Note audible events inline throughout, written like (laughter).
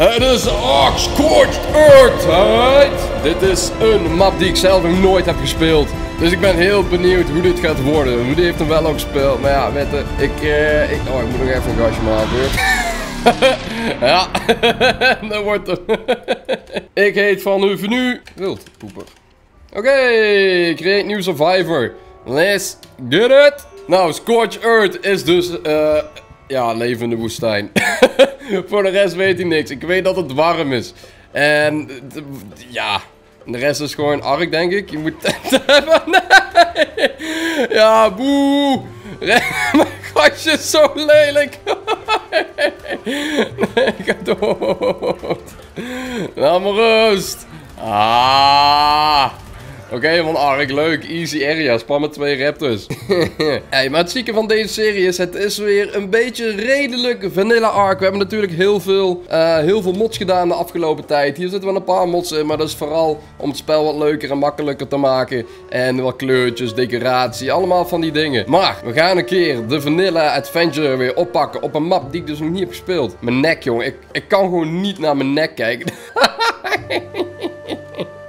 Het is Ark Scorched Earth. Dit is een map die ik zelf nog nooit heb gespeeld. Dus ik ben heel benieuwd hoe dit gaat worden. Rudy heeft hem wel ook gespeeld. Maar ja, weet je, ik, eh, ik... Oh, ik moet nog even een gasje maken. (laughs) ja, (laughs) dat wordt hem. (laughs) ik heet Van Huvenu. Wild poeper. Oké, create new survivor. Let's get it. Nou, Scorched Earth is dus... eh ja, leven de woestijn. (laughs) Voor de rest weet hij niks. Ik weet dat het warm is. En ja, de rest is gewoon ark, denk ik. Je moet (laughs) tent hebben. (laughs) Nee. Ja, boe. Mijn gastje is zo lelijk. Nee, ik ga dood. Laat rust. Ah. Oké, van Ark, leuk. Easy area. Spam met twee raptors. (laughs) hey, maar het zieke van deze serie is, het is weer een beetje redelijk vanilla Ark. We hebben natuurlijk heel veel, eh, heel veel mods gedaan de afgelopen tijd. Hier zitten wel een paar mods in, maar dat is vooral om het spel wat leuker en makkelijker te maken. En wat kleurtjes, decoratie, allemaal van die dingen. Maar, we gaan een keer de Vanilla Adventure weer oppakken op een map die ik dus nog niet heb gespeeld. Mijn nek, jongen. Ik, ik kan gewoon niet naar mijn nek kijken. (laughs)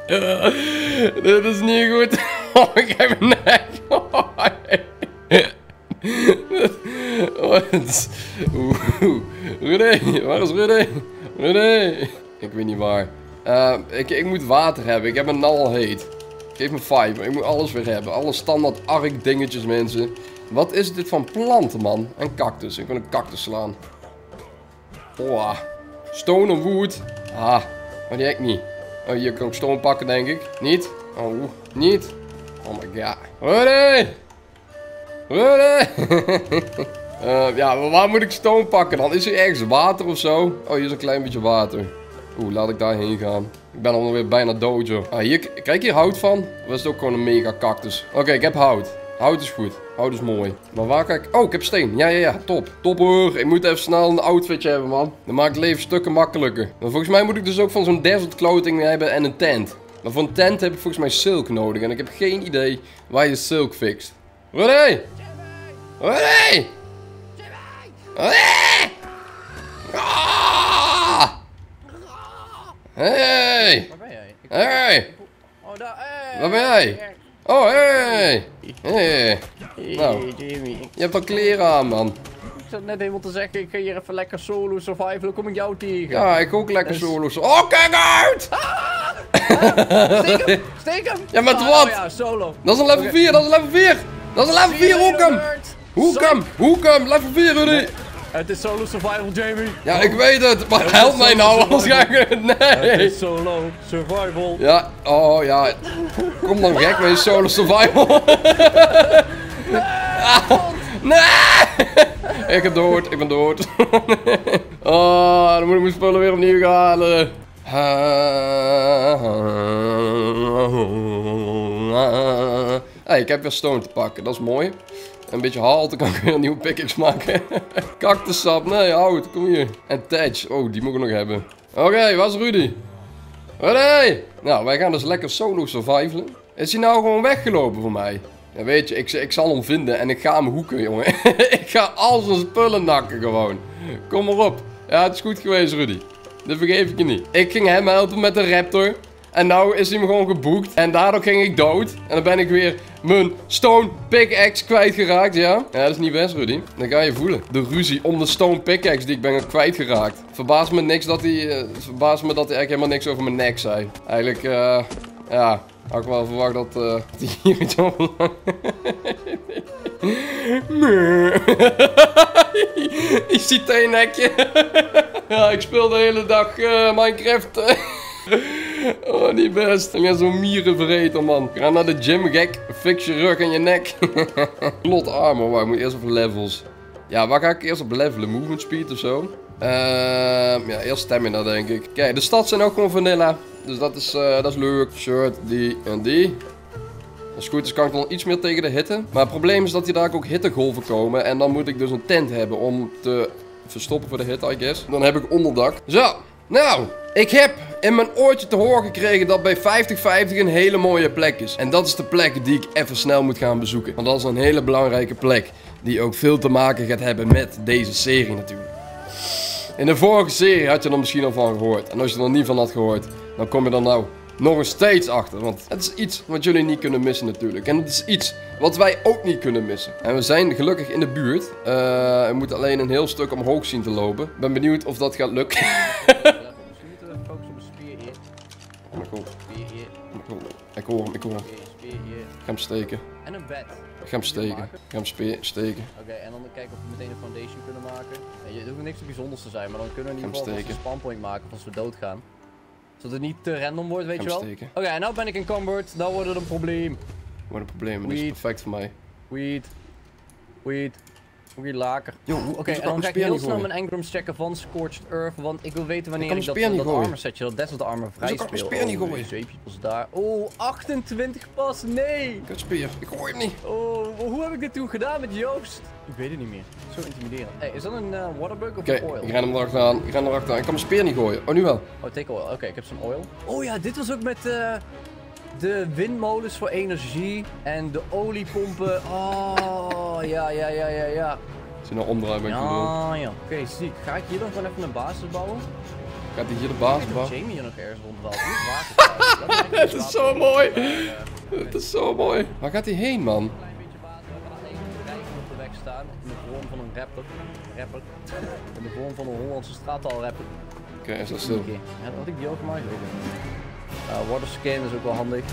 Dit is niet goed. (laughs) Oh, ik heb een nek. (laughs) Oh, is- Oeh. Rudy, waar is Rudy? Rudy. Ik weet niet waar. Eh, ik, ik moet water hebben. Ik heb een nal heet. Geef me fiber. Ik moet alles weer hebben. Alle standaard ark dingetjes, mensen. Wat is dit van planten, man? En cactus. Ik wil een cactus slaan. Oh. Stone of wood. Ah. Maar die heb ik niet. Oh, hier kan ik stone pakken, denk ik. Niet? Oh, niet? Oh my god. Rudy! Rudy! (laughs) Eh, ja, waar moet ik stone pakken dan? Is er ergens water of zo? Oh, hier is een klein beetje water. Oeh, laat ik daarheen gaan. Ik ben alweer bijna dood. Ah, hier, krijg ik hier hout van? Is het ook gewoon een mega cactus? Oké, ik heb hout. Hout is goed. Hout is mooi. Maar waar kan ik... Oh, ik heb steen. Ja, ja, ja. Top. Top hoor. Ik moet even snel een outfitje hebben, man. Dat maakt het leven stukken makkelijker. Maar volgens mij moet ik dus ook van zo'n desert clothing hebben en een tent. Maar voor een tent heb ik volgens mij silk nodig. En ik heb geen idee waar je silk fixt. Rudy! Rudy! Rudy! Ah! Hey! Waar ben jij? Hey! Oh, daar. Hey. Waar ben jij? Oh, hey! Hey! Hey, Nou. Je hebt al kleren aan, man. ik zat net helemaal te zeggen, ik ga hier even lekker solo survival, dan kom ik jou tegen. Ja, ik ook lekker Dus- solo. Oh, kijk uit! Steek hem! (laughs) Steek hem! Ja, met Ah, wat? Oh ja, solo. Dat is een level 4, dat is een level 4! Dat is een level 4, hoek hem! Hoek hem! Hoek hem! Level 4, Rudy! Het is solo survival, Jamie. Ja, ik weet het, maar help mij nou, anders ga ik... Het Nee! is solo survival. Ja, oh ja. Kom dan gek met solo survival. (laughs) Nee! Ik ben dood, ik ben dood. (laughs) Oh, dan moet ik mijn spullen weer opnieuw gaan halen. Hey, ik heb weer stone te pakken, dat is mooi. Een beetje halt, dan (laughs) kan ik weer een nieuwe pickaxe maken. Cactussap, nee, hout, kom hier. En Tedge, oh, die moet ik nog hebben. Oké, waar is Rudy? Rudy! Nou, wij gaan dus lekker solo survivalen. Is hij nou gewoon weggelopen voor mij? Ja, weet je, ik, ik zal hem vinden en ik ga hem hoeken, jongen. (laughs) ik ga al zijn spullen nakken gewoon. Kom maar op. Ja, het is goed geweest, Rudy. Dat vergeef ik je niet. Ik ging hem helpen met de raptor. En nou is hij me gewoon geboekt. En daardoor ging ik dood. En dan ben ik weer mijn stone pickaxe kwijtgeraakt, ja? Ja, dat is niet best, Rudy. Dan ga je voelen. De ruzie om de stone pickaxe die ik ben kwijtgeraakt. Verbaast me niks dat hij... verbaast me dat hij eigenlijk helemaal niks over mijn nek zei. Eigenlijk, eh... ja, had ik wel verwacht dat eh, (laughs) hij hier iets over... Je ziet een nekje. ja, ik speel de hele dag eh, Minecraft. (laughs) oh, niet best. Ik ben zo'n mierenvreter, man. Ga naar de gym, gek. Fix je rug en je nek. (laughs) Plot armor. Wacht, ik moet eerst op levels. Ja, waar ga ik eerst op levelen? Movement speed of zo? Ehm ja, eerst stamina, denk ik. Kijk, de stad zijn ook gewoon vanilla. Dus dat is, eh, dat is leuk. Shirt, die en die. Als goed is kan ik dan iets meer tegen de hitte. Maar het probleem is dat hier daar ook hittegolven komen. En dan moet ik dus een tent hebben om te verstoppen voor de hitte, I guess. Dan heb ik onderdak. Zo, nou, ik heb in mijn oortje te horen gekregen dat bij 50-50 een hele mooie plek is. En dat is de plek die ik even snel moet gaan bezoeken. Want dat is een hele belangrijke plek. Die ook veel te maken gaat hebben met deze serie natuurlijk. In de vorige serie had je er misschien al van gehoord. En als je er nog niet van had gehoord, dan kom je er nou nog steeds achter. Want het is iets wat jullie niet kunnen missen natuurlijk. En het is iets wat wij ook niet kunnen missen. En we zijn gelukkig in de buurt. Eh, we moeten alleen een heel stuk omhoog zien te lopen. Ik ben benieuwd of dat gaat lukken. (laughs) speer hier. Oh. Speer hier. Mijn god. Ik hoor hem, ik hoor hem. Speer, speer hier. Ik ga hem steken. En een bed. Ik ga hem steken. Ik ga hem steken. Oké, en dan kijken of we meteen een foundation kunnen maken. En je, het hoeft niks bijzonders te zijn, maar dan kunnen we in ieder geval onze steken. spawnpoint maken als we doodgaan. Zodat het niet te random wordt, weet je wel. Oké, en nou ben ik encumbered. Nou wordt het een probleem. Wat een probleem. Is Weed. perfect voor mij. Weed. Weed. Laker. Yo, hoe- Oké, en kan ik dan mijn ga ik heel snel gooien? mijn engrams checken van Scorched Earth, want ik wil weten wanneer kan ik mijn dat, dat gooien. armor setje, dat Desert Armor vrij kan ik mijn speel. speer niet Oh, gooien? zweepjes daar. Oh, 28 pas, nee! Kut speer. Ik gooi hem niet. Oh, hoe heb ik dit toen gedaan met Joost? Ik weet het niet meer. Zo intimiderend. Hey, is dat een eh, waterbug of Oké, een oil? ik ren hem erachteraan. Ik ren erachteraan. Ik kan mijn speer niet gooien. Oh, nu wel. Oh, take oil. Oké, ik heb zo'n oil. Oh ja, dit was ook met eh, de windmolens voor energie en de oliepompen. Oh, ja, ja, ja, ja, ja. Als je nou omdraait ben ik gewoon. Ja, ja. Oké, ziek. Ga ik hier dan gewoon even een basis bouwen? Gaat hij hier de dat bouwen? Jamie hier nog ergens water? Dat is (laughs) Het is zo mooi. Het is zo mooi. Waar gaat hij heen, man? Een klein beetje water. We gaan even op de weg staan. In de vorm van een rapper. Rapper. (laughs) In de vorm van een Hollandse straatalrapper. Oké, is dat stil. Ja, had ik die ook gemaakt? Uh, water scan is ook wel handig.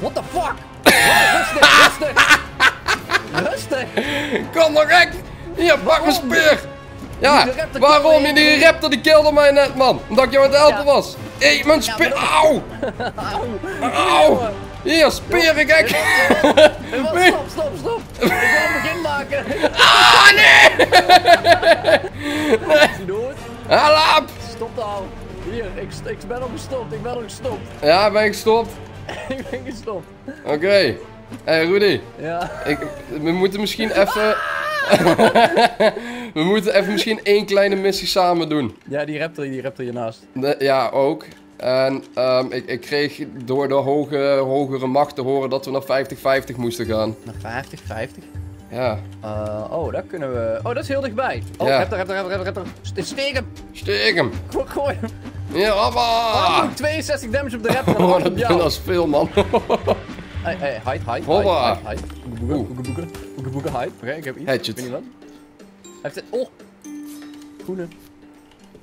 What the fuck? Oh, rustig, rustig! Rustig! Kom nog gek! Hier, pak mijn speer! Ja, waarom? je, Die raptor die kilde mij net, man. Omdat ik jou aan het helpen was. Hé, mijn speer. Auw! Auw! Auw! Hier! Hey, (laughs) wat? Stop, stop, stop! Ik wil een begin maken! Ah, nee! (laughs) Dood? Help! Stop nou! Hier, ik, ik ben al gestopt, ik ben al gestopt. Ja, ben ik gestopt? (laughs) ik ben gestopt. Oké. Hé, hey, Rudy. Ja. Ik, we moeten misschien even... (laughs) we moeten even misschien één kleine missie samen doen. Ja, die raptor, die raptor hiernaast. De- ja, ook. En ehm, ik, ik kreeg door de hoge, hogere macht te horen dat we naar 50-50 moesten gaan. Naar 50, 50. Ja. Uh, oh, daar kunnen we... Oh, dat is heel dichtbij. Oh, Ja. raptor, raptor, raptor, raptor. St- Steek hem! Steek hem. Gooi, gooi hem! Ja, hoppa. Ah, 62 damage op de raptor (laughs) Oh, 8 dat, op jou. dat is veel, man. (laughs) Hey, hey, hide, hide, Hoppa. hide, hide, hide. Oegeboeken, oegeboeken, oegeboeken, hide. Oké, ik heb iets. Hatchet. Ik weet niet wat. Hij heeft het... Oh! Schoenen.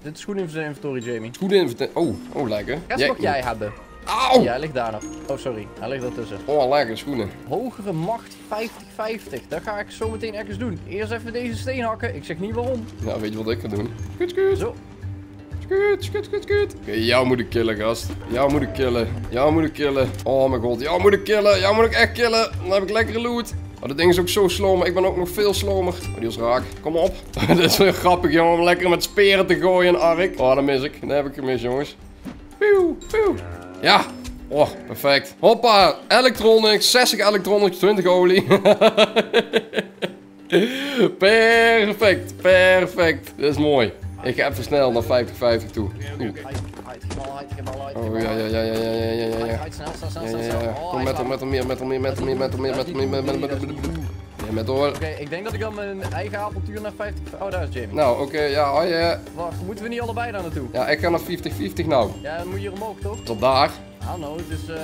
Dit is schoenen in zijn inventory, Jamie. Goed inventaris. Oh, oh, lekker. Rest mag jij hebben. Auw. Ja, hij ligt daar nog. Oh, sorry. Hij ligt ertussen. Oh, lekker schoenen. Hogere macht 50-50. Dat ga ik zo meteen ergens doen. Eerst even deze steen hakken. Ik zeg niet waarom. Nou, weet je wat ik ga doen? Skut, skut. Zo. Skut, skut, skut, skut. Oké, jou moet ik killen, gast. Jou moet ik killen. Jou moet ik killen. Oh mijn god, jou moet ik killen. Jou moet ik echt killen. Dan heb ik lekkere loot. Oh, dat ding is ook zo slow, maar ik ben ook nog veel slomer. Oh, die is raak. Kom op. (laughs) Dit is weer grappig, jongen, om lekker met speren te gooien, Ark. Oh, dat mis ik. Dat heb ik gemist, jongens. Pieuw. Ja. Oh, perfect. Hoppa. Electronics. 60 electronics, 20 olie. (laughs) perfect, perfect. Dit is mooi. Ik ga even snel naar 50-50 toe. Oh ja, ja, ja, ja, ja, ja, ja, ja. Ja, ja, ja. Kom met hem, met hem meer, met hem meer, met hem meer, met hem meer, met hem meer, met hem meer. Ja, met door. Oké, ik denk dat ik dan mijn eigen avontuur naar 50... Oh, daar is Jamie. Nou, oké, ja, ah, hoi. Wacht, moeten we niet allebei daar naartoe? Ja, ik ga naar 50-50 nou. Ja, dan moet je hier omhoog, toch? Tot daar. Ah, nou, het is... Eh,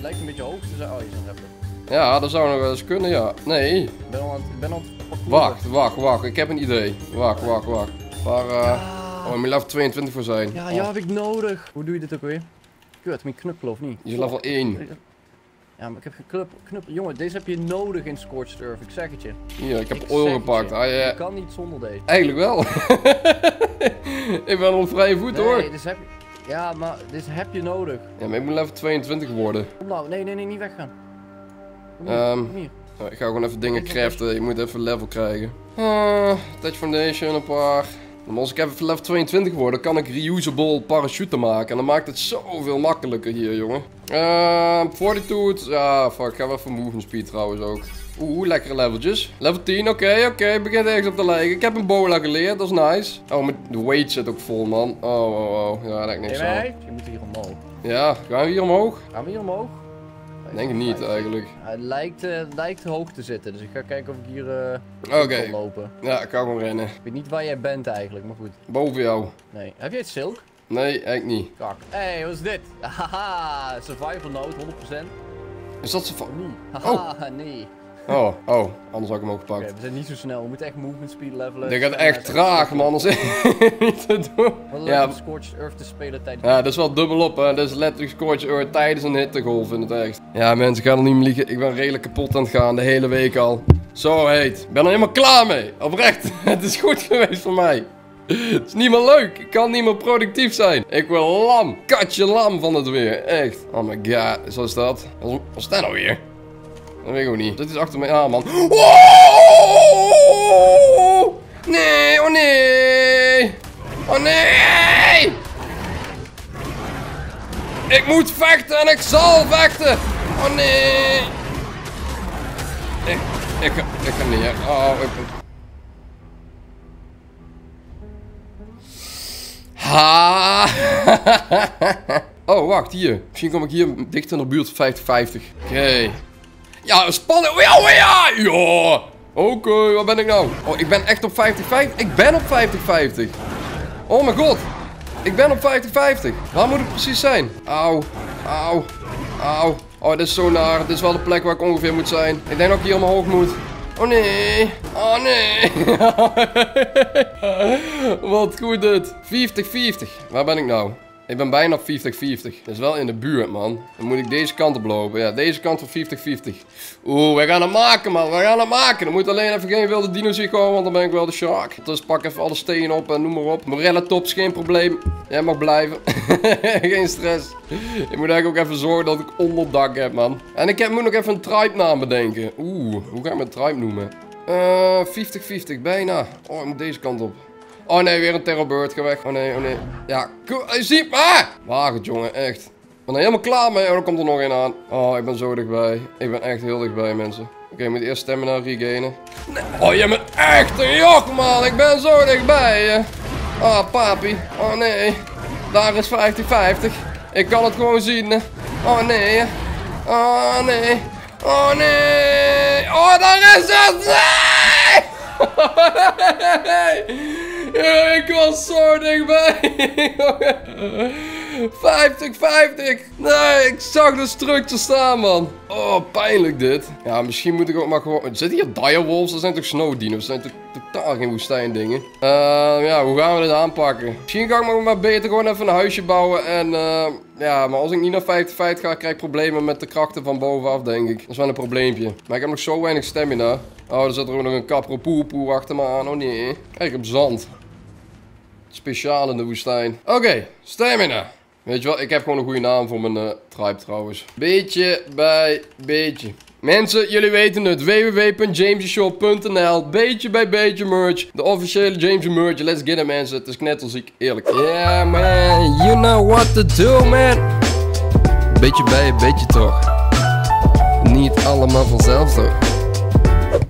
lijkt een beetje hoog, dus... Eh, oh, je zit rapper. Ja, dat zou nog wel eens kunnen, ja. Nee. Ik ben al Ben het... Wacht, wacht, wacht. Ik heb een idee. Wacht, wacht, wacht. Waar, eh... Oh, je moet level 22 voor zijn. Ja, ja, heb ik nodig. Hoe doe je dit ook weer? Kut, moet je knuppelen of niet? Je is level 1. Ja, maar ik heb geknup, knup. Jongen, deze heb je nodig in Scorched Earth, ik zeg het je. Hier, ik heb Ik oil gepakt. je. Ah, Je ja. kan niet zonder deze. Eigenlijk wel. (laughs) ik ben op vrije voet hoor. Nee, dus heb je... Ja, maar dit heb je nodig. Ja, maar ik moet level 22 worden. Kom nou, nee, nee, nee, niet weggaan. Kom hier, Ehm, kom hier. Nou, ik ga gewoon even dingen craften. Je moet even level krijgen. Ah, Touch Foundation, een paar. Maar als ik even level 22 word, dan kan ik reusable parachute maken. En dan maakt het zoveel makkelijker hier, jongen. Ehm Fortitude. Ja, fuck. Ik ga wel even movement speed trouwens ook. Oeh, lekkere leveltjes. Level 10, oké, oké. Begint ergens op te lijken. Ik heb een bola geleerd, dat is nice. Oh, maar de weight zit ook vol, man. Oh, oh, oh. Ja, heb ik niks Hey, aan. je moet hier omhoog. Ja, gaan we hier omhoog? Gaan we hier omhoog? Denk ik niet eigenlijk. Hij lijkt, uh, lijkt hoog te zitten, dus ik ga kijken of ik hier uh, Oké. kan lopen. Ja, ik kan gewoon rennen. Ik weet niet waar jij bent eigenlijk, maar goed. Boven jou. Nee. Heb jij het silk? Nee, eigenlijk niet. Kak. Hé, hey, wat is dit? Haha, survival note, 100%. Is dat zo van... Haha, oh. nee. Oh, oh, anders had ik hem ook gepakt. Okay, we zijn niet zo snel, we moeten echt movement speed levelen. Dit gaat echt traag, man, anders (laughs) niet te doen. Wat ja. om Scorched Earth te spelen tijdens... Ja, dat is wel dubbel op, hè. Dat is letterlijk Scorched Earth tijdens een hittegolf in het echt. Ja, mensen, ik ga er niet meer liegen. Ik ben redelijk kapot aan het gaan, de hele week al. Zo heet. Ik ben er helemaal klaar mee. Oprecht, (laughs) het is goed geweest voor mij. Het is niet meer leuk. Ik kan niet meer productief zijn. Ik wil lam. Katje lam van het weer. Echt. Oh my god. Zo is dat. Wat is dat nou weer? Dat weet ik ook niet. Dit is achter mij aan, man. Oh! Nee, oh nee. Oh nee. Ik moet vechten en ik zal vechten. Oh nee. Ik, ik, ik kan niet, hè. Oh, ik... Ha! (laughs) oh, wacht, hier. Misschien kom ik hier dicht in de buurt 50-50. Oké. Okay. Ja, spannend. Ja, oh ja! Ja! Oké, okay, waar ben ik nou? Oh, ik ben echt op 50-50. Ik ben op 50-50. Oh mijn god. Ik ben op 50-50. Waar moet ik precies zijn? Auw. Auw. Auw. Oh, dit is zo naar. Dit is wel de plek waar ik ongeveer moet zijn. Ik denk dat ik hier omhoog moet. Oh nee. Oh nee. (laughs) Wat goed dit. 50-50. Waar ben ik nou? Ik ben bijna 50-50. Dat is wel in de buurt, man. Dan moet ik deze kant op lopen. Ja, deze kant van 50-50. Oeh, we gaan het maken, man. We gaan het maken. Dan moet alleen even geen wilde dino's hier komen, want dan ben ik wel de shark. Dus pak even alle stenen op en noem maar op. Morella tops, geen probleem. Jij mag blijven. (laughs) geen stress. Ik moet eigenlijk ook even zorgen dat ik onderdak heb, man. En ik heb, moet nog even een tribe naam bedenken. Oeh, hoe ga ik mijn tribe noemen? 50-50, uh, bijna. Oh, ik moet deze kant op. Oh nee, weer een terrorbird. Ga weg. Oh nee, oh nee. Ja, je ziet me! Wagen, jongen, echt. Ik ben er helemaal klaar mee. Oh, dan komt er nog een aan. Oh, ik ben zo dichtbij. Ik ben echt heel dichtbij, mensen. Oké, okay, ik moet eerst stamina regainen. Nee. Oh, je bent echt een joch, man. Ik ben zo dichtbij. Oh, papi. Oh, nee. Daar is 50-50. Ik kan het gewoon zien. Oh, nee. Oh, nee. Oh, nee. Oh, daar is het. Nee! (laughs) Ja, ik was zo dichtbij. 50, 50. Nee, ik zag de structuur staan, man. Oh, pijnlijk dit. Ja, misschien moet ik ook maar gewoon... Zitten hier direwolves? Dat zijn toch snowdino's? Dat zijn toch totaal geen woestijndingen? Uh, ja, hoe gaan we dit aanpakken? Misschien kan ik maar beter gewoon even een huisje bouwen. En uh, ja, maar als ik niet naar 50, 50 ga, krijg ik problemen met de krachten van bovenaf, denk ik. Dat is wel een probleempje. Maar ik heb nog zo weinig stamina. Oh, er zit er ook nog een kapropoepoe achter me aan. Oh nee. Kijk, op zand. Speciaal in de woestijn. Oké, stamina. Weet je wel, ik heb gewoon een goede naam voor mijn uh, tribe trouwens. Beetje bij beetje. Mensen, jullie weten het. www.jamesshop.nl Beetje bij beetje merch. De officiële James merch. Let's get it mensen. Het is knetterziek, eerlijk. Yeah man, you know what to do man. Beetje bij beetje toch. Niet allemaal vanzelf toch.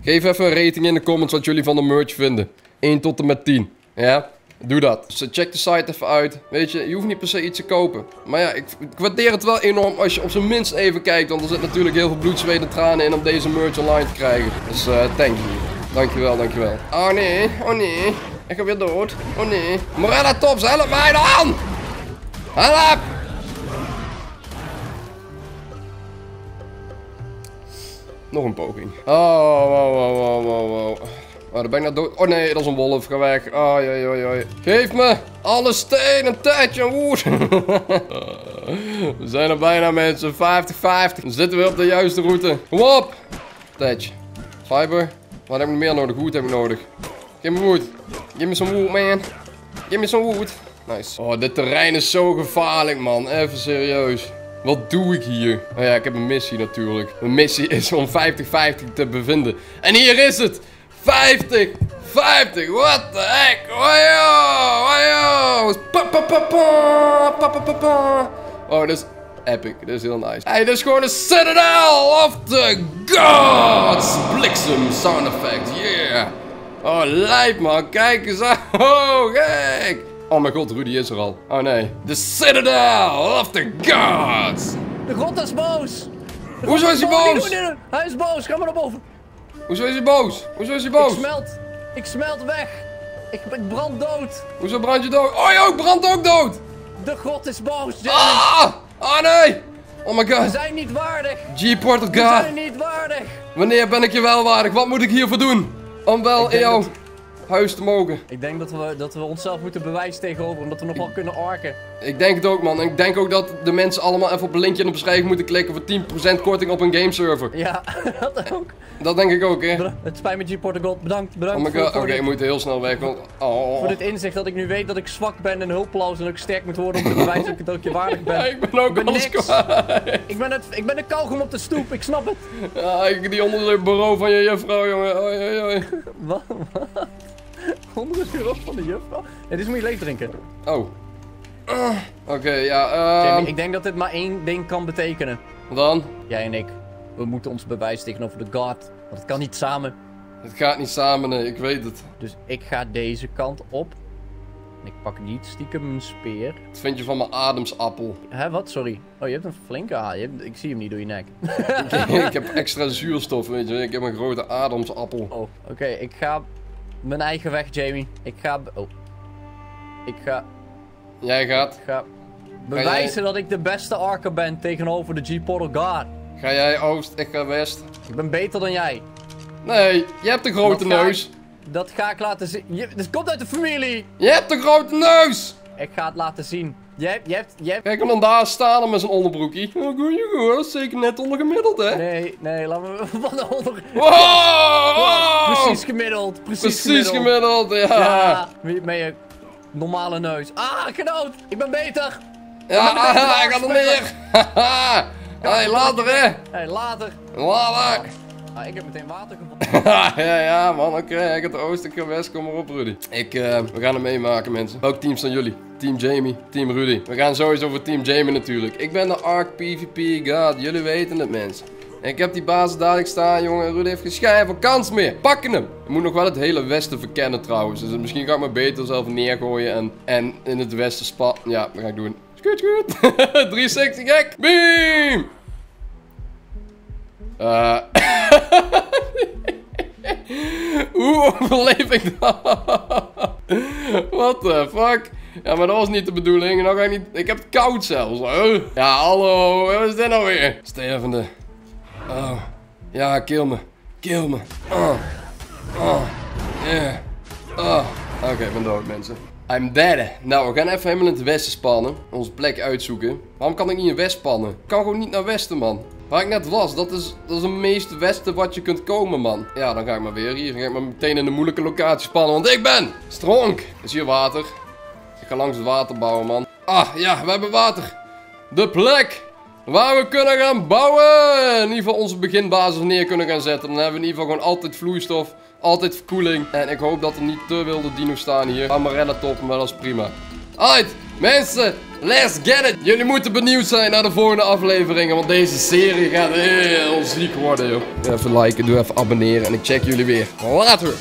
Geef even een rating in de comments wat jullie van de merch vinden. 1 tot en met 10. Ja? Doe dat. Check de site even uit. Weet je, je hoeft niet per se iets te kopen. Maar ja, ik, ik waardeer het wel enorm als je op zijn minst even kijkt. Want er zit natuurlijk heel veel bloed, zweet en tranen in om deze merch online te krijgen. Dus uh, thank you. Dankjewel, dankjewel. Oh nee, oh nee. Ik ga weer dood. Oh nee. Morella Tops, help mij dan! Help! Nog een poging. Oh, wow, wow, wow, wow, wow. Oh, ben ik nou dood. Oh nee, dat is een wolf. Ga weg. Oh, joi, joi, joi. Geef me alle steen en tijdje woed. (laughs) we zijn er bijna mensen. 50-50. Dan zitten we op de juiste route. Kom op. Tijdje. Fiber. Wat heb ik meer nodig? Wood heb ik nodig. Geef me wood. Geef me some wood, man. Geef me some wood. Nice. Oh, dit terrein is zo gevaarlijk, man. Even serieus. Wat doe ik hier? Oh ja, ik heb een missie natuurlijk. Mijn missie is om 50-50 te bevinden. En hier is het! 50! 50! What the heck? Wajo! Wajo! Pa, pa, pa, pa, pa, pa, pa, Oh, dat is epic. Dat is heel nice. Hey, dit is gewoon de Citadel of the Gods! Bliksem sound effect, yeah! Oh, lijp man, kijk eens aan. (laughs) Oh, gek! Oh mijn god, Rudy is er al. Oh nee. The Citadel of the Gods! De god is boos! Hoezo is hij boos? Hij is boos, ga maar naar boven. Hoezo is hij boos? Hoezo is hij Ik boos? smelt. Ik smelt weg. Ik, ik brand dood. Hoezo brand je dood? Oh, je ook brandt ook dood! De god is boos. Ah! Ah, nee! Oh my We god. zijn niet waardig. G-Portal We God. zijn niet waardig. Wanneer ben ik je wel waardig? Wat moet ik hiervoor doen? Om wel in denk jouw dat- huis te mogen. Ik denk dat we, dat we onszelf moeten bewijzen tegenover. Omdat we nog wel kunnen arken. Ik denk het ook, man. En ik denk ook dat de mensen allemaal even op een linkje in de beschrijving moeten klikken voor 10% korting op een gameserver. Ja, (laughs) dat ook. Dat denk ik ook, hè. Beda- Het spijt me, G-Portugal. Bedankt, bedankt Oh Oké, dit- ik moet heel snel weg, want... Oh. voor dit inzicht dat ik nu weet dat ik zwak ben en hulpeloos en dat ik sterk moet worden om te bewijzen dat ik- je waardig (laughs) Ja, ben. ik ben ook Ik ben alles niks. kwijt. Ik ben, het, ik ben de kauwgom op de stoep, ik snap het. Ja, ik die onder het bureau van je juffrouw, jongen. Oei, oei. (laughs) Wat? Wat? (laughs) Onder het bureau van de juffrouw? Ja, dit moet je leeg drinken. Oh. Ah, Oké, ja, Jamie, ehm... ik denk dat dit maar één ding kan betekenen. wat dan? Jij en ik. We moeten ons bewijzen tegenover de God. Want het kan niet samen. Het gaat niet samen, nee, ik weet het. Dus ik ga deze kant op. En ik pak niet stiekem een speer. Wat vind je van mijn ademsappel? Hè, wat? Sorry. Oh, je hebt een flinke hebt- ik zie hem niet door je nek. (laughs) ik heb (laughs) extra zuurstof, weet je. Ik heb een grote ademsappel. Oh, oké. ik ga mijn eigen weg, Jamie. Ik ga... Oh. Ik ga... Jij gaat. Ik ga bewijzen dat ik de beste arker ben tegenover de G-Portal God. Ga jij oost, ik ga west. Ik ben beter dan jij. Nee, je hebt een grote Dat ga ik- neus. Dat ga ik laten zien. Je, dit komt uit de familie. Je hebt een grote neus! Ik ga het laten zien. Je hebt... Je hebt... Je hebt... Kijk hem dan daar staan met zijn onderbroekie. Oh, goeie, goeie, dat is zeker net ondergemiddeld, hè? Nee, nee, laat me... Wat onder... Wow! wow. Precies gemiddeld. Precies, Precies gemiddeld. gemiddeld, ja. Ja, met met je normale neus. Ah, genoot. Ik ben beter. Ja, ik ga er neer. Haha. (laughs) Hey, later, hè. Hey, later. Later. Ah, ik heb meteen water gevonden. (laughs) ja, ja, man, oké. Ik heb de oost, ik west. Kom maar op, Rudy. Ik, eh, we gaan het meemaken, mensen. Welk team zijn jullie? Team Jamie, Team Rudy. We gaan sowieso voor Team Jamie natuurlijk. Ik ben de Ark PvP God. Jullie weten het, mensen. Ik heb die basis dadelijk staan, jongen. Rudy heeft geen van kans meer. Pakken hem. Ik moet nog wel het hele westen verkennen, trouwens. Dus misschien ga ik me beter zelf neergooien en, en in het westen spat. Ja, dat ga ik doen. Scoot, scoot. (laughs) 360 gek. Beam. Eh... (laughs) Hoe overleef ik dat? What the fuck? Ja, maar dat was niet de bedoeling. Nou ga ik niet... Ik heb het koud zelfs. Ja, hallo. Wat is dit nou weer? Stervende. Oh. Ja, kill me. Kill me. Oh. Oh. Oké, ik ben dood, mensen. I'm dead. Nou, we gaan even helemaal in het westen spannen. Onze plek uitzoeken. Waarom kan ik niet in west spannen? Ik kan gewoon niet naar westen, man. Waar ik net was, dat is, dat is het meest westen wat je kunt komen, man. Ja, dan ga ik maar weer hier. Dan ga ik maar meteen in de moeilijke locatie spannen, want ik ben stronk. Is hier water? Ik ga langs het water bouwen, man. Ah, ja, we hebben water. De plek waar we kunnen gaan bouwen. In ieder geval onze beginbasis neer kunnen gaan zetten. Dan hebben we in ieder geval gewoon altijd vloeistof. Altijd verkoeling. En ik hoop dat er niet te wilde dino's staan hier. Amarella top, maar dat is prima. Alright, mensen. Let's get it. Jullie moeten benieuwd zijn naar de volgende afleveringen. Want deze serie gaat heel ziek worden, joh. Even liken, doe even abonneren. En ik check jullie weer later.